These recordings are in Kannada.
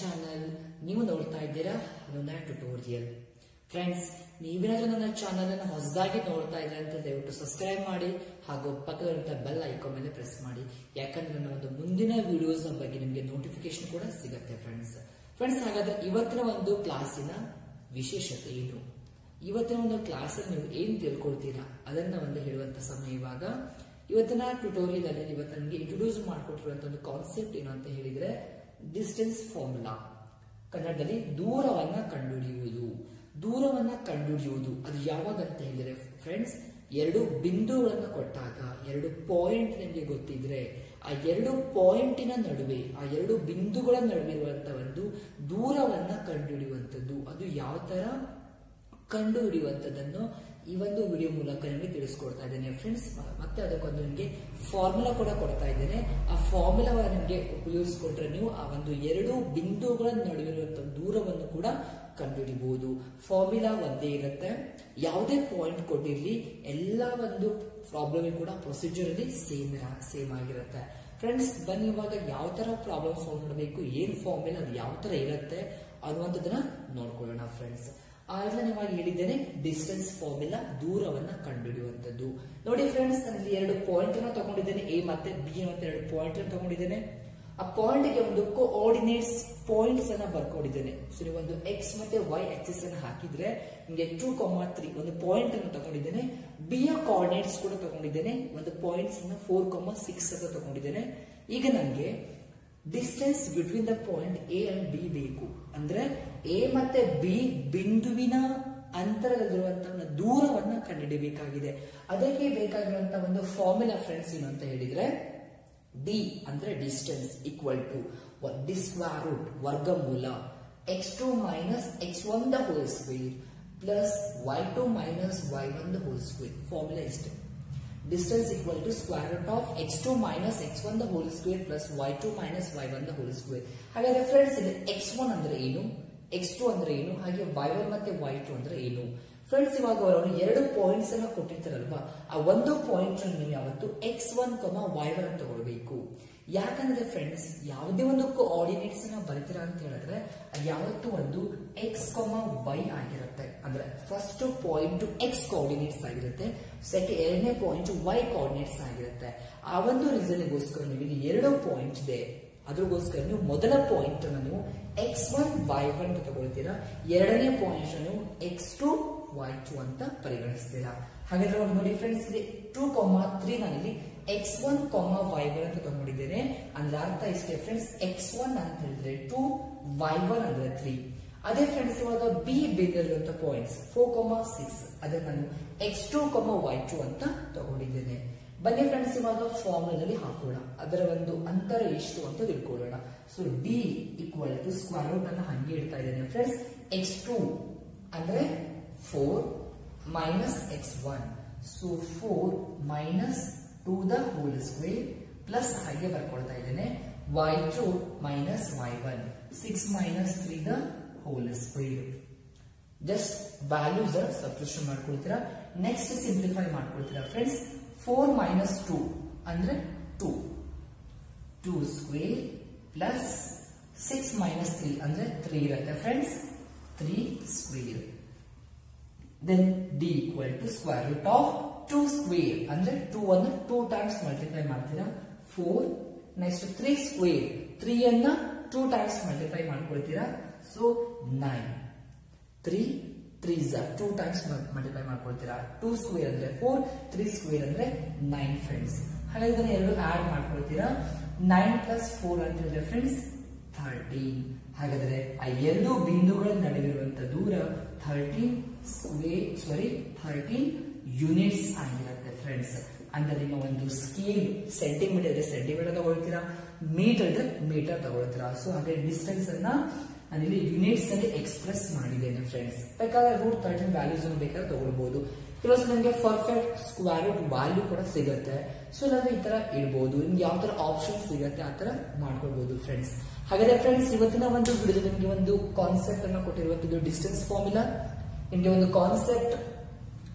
ಚಾನಲ್ ನೀವು ನೋಡ್ತಾ ಇದ್ದೀರಾ? ನನ್ನ ಟ್ಯುಟೋರಿಯಲ್ ಫ್ರೆಂಡ್ಸ್ ನೀವೇನಾದ್ರೂ ನನ್ನ ಚಾನಲ್ ಅನ್ನು ಹೊಸದಾಗಿ ನೋಡ್ತಾ ಇದ್ರೆ ಅಂತ ದಯವಿಟ್ಟು ಸಬ್ಸ್ಕ್ರೈಬ್ ಮಾಡಿ, ಹಾಗೂ ಪಕ್ಕದಲ್ಲಿರುವಂತಹ ಬೆಲ್ ಐಕಾನ್ ಮೇಲೆ ಪ್ರೆಸ್ ಮಾಡಿ. ಯಾಕಂದ್ರೆ ನನ್ನ ಒಂದು ಮುಂದಿನ ವಿಡಿಯೋಸ್ ಬಗ್ಗೆ ನಿಮಗೆ ನೋಟಿಫಿಕೇಶನ್ ಕೂಡ ಸಿಗುತ್ತೆ ಫ್ರೆಂಡ್ಸ್ ಫ್ರೆಂಡ್ಸ್ ಹಾಗಾದ್ರೆ ಇವತ್ತಿನ ಒಂದು ಕ್ಲಾಸಿನ ವಿಶೇಷತೆ ಏನು? ಇವತ್ತಿನ ಒಂದು ಕ್ಲಾಸ್ ನೀವು ಏನ್ ತಿಳ್ಕೊಳ್ತೀರಾ? ಅದನ್ನ ಒಂದು ಹೇಳುವಂತ ಸಮಯ ಇವಾಗ. ಇವತ್ತಿನ ಟ್ಯುಟೋರಿಯಲ್ ಅಲ್ಲಿ ಇವತ್ತು ನನಗೆ ಇಂಟ್ರೊಡ್ಯೂಸ್ ಮಾಡಿಕೊಟ್ಟಿರುವಂತ ಒಂದು ಕಾನ್ಸೆಪ್ಟ್ ಏನು ಅಂತ ಹೇಳಿದ್ರೆ ಡಿಸ್ಟೆನ್ಸ್ ಫಾರ್ಮುಲಾ ಕನ್ನಡದಲ್ಲಿ ದೂರವನ್ನ ಕಂಡುಹಿಡಿಯುವುದು. ದೂರವನ್ನ ಕಂಡುಹಿಡಿಯುವುದು. ಅದು ಯಾವಾಗ ಅಂತ ಹೇಳಿದ್ರೆ ಫ್ರೆಂಡ್ಸ್ ಎರಡು ಬಿಂದುಗಳನ್ನು ಕೊಟ್ಟಾಗ, ಎರಡು ಪಾಯಿಂಟ್ ನಿಮಗೆ ಗೊತ್ತಿದ್ರೆ, ಆ ಎರಡು ಪಾಯಿಂಟಿನ ನಡುವೆ, ಆ ಎರಡು ಬಿಂದುಗಳ ನಡುವೆ ಇರುವಂತಹ ಒಂದು ದೂರವನ್ನ ಕಂಡುಹಿಡಿಯುವಂಥದ್ದು. ಅದು ಯಾವ ತರ? ಕಂಡು ಹಿಡಿಯುವಂಥದ್ದನ್ನು ಈ ಒಂದು ವಿಡಿಯೋ ಮೂಲಕ ನಿಮಗೆ ತಿಳಿಸ್ಕೊಡ್ತಾ ಇದ್ದೇನೆ. ಫ್ರೆಂಡ್ಸ್ ಮತ್ತೆ ಅದಕ್ಕೊಂದು ನಿಮಗೆ ಫಾರ್ಮುಲಾ ಕೂಡ ಕೊಡ್ತಾ ಇದ್ದೇನೆ. ಆ ಫಾರ್ಮುಲಾ ನಿಮಗೆ ಉಪಯೋಗಿಸ್ಕೊಂಡ್ರೆ ನೀವು ಆ ಒಂದು ಎರಡು ಬಿಂದುಗಳ ನಡುವೆ ಇರುವಂತಹ ದೂರವನ್ನು ಕೂಡ ಕಂಡುಹಿಡಿಬಹುದು ಫಾರ್ಮುಲಾ ಒಂದೇ ಇರುತ್ತೆ. ಯಾವುದೇ ಪಾಯಿಂಟ್ ಕೊಟ್ಟಿರಲಿ, ಎಲ್ಲ ಒಂದು ಪ್ರಾಬ್ಲಮ್ ಕೂಡ ಪ್ರೊಸೀಜರ್ ಅಲ್ಲಿ ಸೇಮ್ ಸೇಮ್ ಆಗಿರುತ್ತೆ. ಫ್ರೆಂಡ್ಸ್ ಬನ್ನಿ ಇವಾಗ ಯಾವ ತರ ಪ್ರಾಬ್ಲಮ್ ಸಾಲ್ವ್ ಮಾಡಬೇಕು, ಏನ್ ಫಾರ್ಮುಲಾ ಅದು ಯಾವ ತರ ಇರುತ್ತೆ ಅನ್ನುವಂಥದ್ದನ್ನ ನೋಡ್ಕೊಳ್ಳೋಣ ಫ್ರೆಂಡ್ಸ್ ಆಗಲೇ ನಿಮಗೆ ಹೇಳಿದ್ದೇನೆ ಡಿಸ್ಟೆನ್ಸ್ ಫಾರ್ಮುಲಾ ದೂರವನ್ನ ಕಂಡುಹಿಡಿಯುವಂತದ್ದು ನೋಡಿ ಫ್ರೆಂಡ್ಸ್ ನಾನು ಇಲ್ಲಿ ಎರಡು ಪಾಯಿಂಟ್ ಅನ್ನು ತಗೊಂಡಿದ್ದೇನೆ ಎ ಮತ್ತೆ ಬಿ ಅಂತ ಎರಡು ಪಾಯಿಂಟ್ ಅನ್ನು ತಗೊಂಡಿದ್ದೇನೆ. ಆ ಪಾಯಿಂಟ್ಗೆ ಒಂದು ಕೋಆರ್ಡಿನೇಟ್ಸ್ ಪಾಯಿಂಟ್ಸ್ ಅನ್ನ ಬರ್ಕೊಂಡಿದ್ದೇನೆ. ಸೊ ನೀವು ಒಂದು ಎಕ್ಸ್ ಮತ್ತೆ ವೈ ಆಕ್ಸಿಸ್ ಅನ್ನ ಹಾಕಿದ್ರೆ ನಿಮಗೆ ಟೂ ಕಾಮಾ ತ್ರೀ ಒಂದು ಪಾಯಿಂಟ್ ಅನ್ನು ತಗೊಂಡಿದ್ದೇನೆ. ಬಿ ಯ ಕೋಆರ್ಡಿನೇಟ್ಸ್ ಕೂಡ ತಗೊಂಡಿದ್ದೇನೆ. ಒಂದು ಪಾಯಿಂಟ್ಸ್ ಅನ್ನ ಫೋರ್ ಕಾಮಾ ಸಿಕ್ಸ್ ಅಂತ ತಗೊಂಡಿದ್ದೇನೆ. ಈಗ ನನಗೆ distance between the point A and B ಬೇಕು. ಅಂದ್ರೆ ಎ ಮತ್ತೆ ಬಿ ಬಿಂದುವಿನ ಅಂತರದಲ್ಲಿರುವಂತಹ ದೂರವನ್ನ ಕಂಡುಹಿಡಿಯಬೇಕಾಗಿದೆ ಅದಕ್ಕೆ ಬೇಕಾಗಿರುವಂತಹ ಒಂದು ಫಾರ್ಮುಲಾ ಫ್ರೆಂಡ್ಸ್ ಏನು ಅಂತ ಹೇಳಿದ್ರೆ ಡಿ ಅಂದ್ರೆ distance equal to the square root ವರ್ಗಮೂಲ X two minus X one the whole square plus Y two minus Y one the whole square formula ಇಷ್ಟೇ distance equal to square root of x2 minus x1 the whole square plus y2 minus y1 the whole square ಹಾಗಾದ್ರೆ ಫ್ರೆಂಡ್ಸ್ ಇದು x1 ಅಂದ್ರೆ ಏನು x2 ಅಂದ್ರೆ ಏನು ಹಾಗೆ y1 ಮತ್ತೆ y2 ಅಂದ್ರೆ ಏನು ಫ್ರೆಂಡ್ಸ್ ಇವಾಗ ಅವರು ಎರಡು ಪಾಯಿಂಟ್ಸ್ ಅನ್ನ ಕೊಟ್ಟಿರ್ತಾರಲ್ವಾ? ಆ ಒಂದು ಪಾಯಿಂಟ್ ನೀವು ಯಾವತ್ತು X one comma Y one ತಗೊಳ್ಬೇಕು. ಯಾಕಂದ್ರೆ ಫ್ರೆಂಡ್ಸ್ ಯಾವುದೇ ಒಂದು ಕೋಆರ್ಡಿನೇಟ್ಸ್ ಅನ್ನ ಬರೀತೀರಾ ಅಂತ ಹೇಳಿದ್ರೆ ಯಾವತ್ತು ಒಂದು ಎಕ್ಸ್ ಕೊಮ ವೈ ಆಗಿರುತ್ತೆ. ಅಂದ್ರೆ ಫಸ್ಟ್ ಪಾಯಿಂಟ್ ಎಕ್ಸ್ ಕೋಆರ್ಡಿನೇಟ್ಸ್ ಆಗಿರುತ್ತೆ. ಸೆಕೆಂಡ್ ಎರಡನೇ ಪಾಯಿಂಟ್ ವೈ ಕೋಆರ್ಡಿನೇಟ್ಸ್ ಆಗಿರುತ್ತೆ. ಆ ಒಂದು ರೀಸನ್ಗೋಸ್ಕರ ನಿಮಗೆ ಎರಡು ಪಾಯಿಂಟ್ ಇದೆ. ಅದ್ರಗೋಸ್ಕರ ನೀವು ಮೊದಲ ಪಾಯಿಂಟ್ ಅನ್ನು ನೀವು ಎಕ್ಸ್ ಒನ್ ವೈ ಒನ್ ತಗೊಳ್ತೀರಾ? ಎರಡನೇ ಪಾಯಿಂಟ್ ನೀವು ಎಕ್ಸ್ ಟು ವೈ ಟು ಅಂತ ಪರಿಗಣಿಸ್ತೀರಾ? ಹಾಗಾದ್ರೆ ನೋಡಿ ಫ್ರೆಂಡ್ಸ್ ಇದೆ ಟೂ ಕಾಮ ತ್ರೀ ನಾನಿಲ್ಲಿ X one comma Y one ಅಂತ ತಗೊಂಡಿದ್ದೇನೆ ಅಂದ್ರೆ ಅರ್ಥ ಇಷ್ಟೇ ಫ್ರೆಂಡ್ಸ್ ಎಕ್ಸ್ ಒನ್ ಅಂತ ಹೇಳಿದ್ರೆ ಟೂ ವೈ ಒನ್ ಅಂದ್ರೆ ತ್ರೀ ಅದೇ ಫ್ರೆಂಡ್ಸ್ ಇವಾಗ ಬಿ ಬಿಂದಿರುವಂತ ಪಾಯಿಂಟ್ಸ್ ಫೋರ್ ಕಾಮ ಸಿಕ್ಸ್ ಅದನ್ನ ನಾನು X two comma Y two ಅಂತ ತಗೊಂಡಿದ್ದೇನೆ. ಬನ್ನಿ ಫ್ರೆಂಡ್ಸ್ ಇವಾಗ ಫಾರ್ಮುಲಾದಲ್ಲಿ ಹಾಕೋಣ. ಅದರ ಒಂದು ಅಂತರ ಎಷ್ಟು ಅಂತ ತಿಳ್ಕೊಳ್ಳೋಣ. So d equal to square root ಅನ್ನ ಹಂಗೆ ಇಡ್ತಾ ಇದ್ದೇನೆ ಫ್ರೆಂಡ್ಸ್ ಎಕ್ಸ್ ಟೂ ಅಂದ್ರೆ four minus x one so four minus two the whole square plus ಹಾಗೆ ಬರ್ಕೊಳ್ತಾ ಇದ್ದೇನೆ y two minus y one six minus three the whole square just values substitution ಮಾಡ್ಕೊಳ್ತೀರಾ next simplify ಮಾಡ್ಕೊಳ್ತೀರಾ ಫ್ರೆಂಡ್ಸ್ ಫೋರ್ ಮೈನಸ್ ಟೂ ಅಂದ್ರೆ two two square plus six minus three ಅಂದ್ರೆ ತ್ರೀ ಇರುತ್ತೆ friends three square then d equal to square root of two square. ಅಂದ್ರೆ ಟೂ ಅನ್ನು ಟೂ ಟೈಮ್ಸ್ ಮಲ್ಟಿಪ್ಲೈ ಮಾಡ್ತೀರಾ? ಫೋರ್ ನೆಕ್ಸ್ಟ್ 3 ಸ್ಕ್ವೇರ್ ತ್ರೀ ಅನ್ನ two times multiply ಮಾಡ್ಕೊಳ್ತೀರಾ? So nine three three two times multiply ಮಾಡ್ಕೊಳ್ತೀರಾ? 2 square ಅಂದ್ರೆ ಫೋರ್ ತ್ರೀ ಸ್ಕ್ವೇರ್ ಅಂದ್ರೆ ನೈನ್ ಫ್ರೆಂಡ್ಸ್ ಹಾಗಾದ್ರೆ ಇದನ್ನ ಎರಡು ಆಡ್ ಮಾಡ್ಕೊಳ್ತೀರಾ? ನೈನ್ ಪ್ಲಸ್ ಫೋರ್ ಅಂತ ಹೇಳಿದ್ರೆ ಫ್ರೆಂಡ್ಸ್ ಥರ್ಟೀನ್ ಹಾಗಾದ್ರೆ ಆ ಎರಡು ಬಿಂದುಗಳ ನಡುವಿರುವಂತ ದೂರ thirteen square sorry thirteen units ಆಗಿರುತ್ತೆ ಫ್ರೆಂಡ್ಸ್ ಅಂದ್ರೆ ನಿಮ್ಮ ಒಂದು ಸ್ಕೇಲ್ ಸೆಂಟಿಮೀಟರ್ ಇದೆ ಸೆಂಟಿಮೀಟರ್ ತಗೊಳ್ತೀರಾ ಮೀಟರ್ ಇದ್ರೆ ಮೀಟರ್ ತಗೊಳ್ತೀರಾ. ಸೊ ಹಾಗೆ ಡಿಸ್ಟೆನ್ಸ್ ಅನ್ನ ನಾನಿಲ್ಲಿ ಯೂನಿಟ್ಸ್ ಅಲ್ಲಿ ಎಕ್ಸ್ಪ್ರೆಸ್ ಮಾಡಿದ್ದೇನೆ ಫ್ರೆಂಡ್ಸ್ ಬೇಕಾದ್ರೆ ರೂಟ್ ಥರ್ಟೀನ್ ವ್ಯಾಲ್ಯೂಸ್ ಬೇಕಾದ್ರೆ ತಗೊಳ್ಬಹುದು ಕೆಲವು ನನಗೆ ಪರ್ಫೆಕ್ಟ್ ಸ್ಕ್ವೇರ್ ರೂಟ್ ವ್ಯಾಲ್ಯೂ ಕೂಡ ಸಿಗುತ್ತೆ. ಸೊ ನಾನು ಈ ತರ ಇಡ್ಬೋದು. ನಿಮ್ಗೆ ಯಾವ ತರ ಆಪ್ಷನ್ ಸಿಗುತ್ತೆ, ಆ ತರ ಮಾಡ್ಕೊಳ್ಬಹುದು ಫ್ರೆಂಡ್ಸ್ ಹಾಗಾದ್ರೆ ಫ್ರೆಂಡ್ಸ್ ಇವತ್ತಿನ ಒಂದು ವಿಡಿಯೋ ನಿಮಗೆ ಒಂದು ಕಾನ್ಸೆಪ್ಟ್ ಅನ್ನ ಕೊಟ್ಟಿರುವಂತದ್ದು ಡಿಸ್ಟೆನ್ಸ್ ಫಾರ್ಮುಲಾ ನಿಮಗೆ ಒಂದು ಕಾನ್ಸೆಪ್ಟ್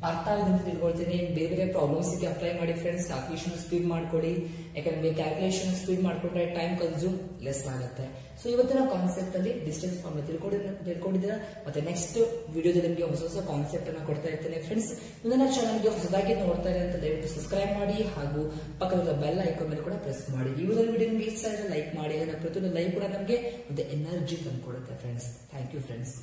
ಅರ್ಥ ಆಗಿದೆ ಅಂತ ತಿಳ್ಕೊಳ್ತೀನಿ. ಬೇರೆ ಬೇರೆ ಪ್ರಾಬ್ಲಮ್ಸ್ಗೆ ಅಪ್ಲೈ ಮಾಡಿ ಫ್ರೆಂಡ್ಸ್ ಕ್ಯಾಲ್ಕುಲೇಷನ್ ಸ್ಪೀಡ್ ಮಾಡ್ಕೊಳ್ಳಿ ಯಾಕಂದ್ರೆ ಕ್ಯಾಲ್ಕುಲೇಷನ್ ಸ್ಪೀಡ್ ಮಾಡ್ಕೊಂಡ್ರೆ ಟೈಮ್ ಕನ್ಸ್ಯೂಮ್ ಲೆಸ್ ಆಗುತ್ತೆ. ಸೊ ಇವತ್ತಿನ ಕಾನ್ಸೆಪ್ಟ್ ಅಲ್ಲಿ ಡಿಸ್ಟೆನ್ಸ್ ಫಾರ್ಮ್ ತಿಳ್ಕೊಂಡಿದ್ದ ತಿಳ್ಕೊಂಡಿದ್ದೀರಾ? ಮತ್ತೆ ನೆಕ್ಸ್ಟ್ ವಿಡಿಯೋದಲ್ಲಿ ನಿಮಗೆ ಹೊಸ ಹೊಸ ಕಾನ್ಸೆಪ್ಟ್ ಅನ್ನ ಕೊಡ್ತಾ ಇರ್ತೇನೆ. ಫ್ರೆಂಡ್ಸ್ ನನ್ನ ಚಾನಲ್ಗೆ ಹೊಸದಾಗಿ ನೋಡ್ತಾ ಇದ್ದಾರೆ ಅಂತ ದಯವಿಟ್ಟು ಸಬ್ಸ್ಕ್ರೈಬ್ ಮಾಡಿ ಹಾಗೂ ಪಕ್ಕದ ಬೆಲ್ ಐಕಾನ್ ಮೇಲೆ ಕೂಡ ಪ್ರೆಸ್ ಮಾಡಿ. ಈ ಒಂದು ವಿಡಿಯೋ ನಿಮಗೆ ಇಷ್ಟ ಲೈಕ್ ಮಾಡಿ. ಅದನ್ನ ಪ್ರತಿಯೊಂದು ಲೈಕ್ ಕೂಡ ನಮಗೆ ಒಂದು ಎನರ್ಜಿ ತಂದುಕೊಡುತ್ತೆ ಫ್ರೆಂಡ್ಸ್ ಥ್ಯಾಂಕ್ ಯು ಫ್ರೆಂಡ್ಸ್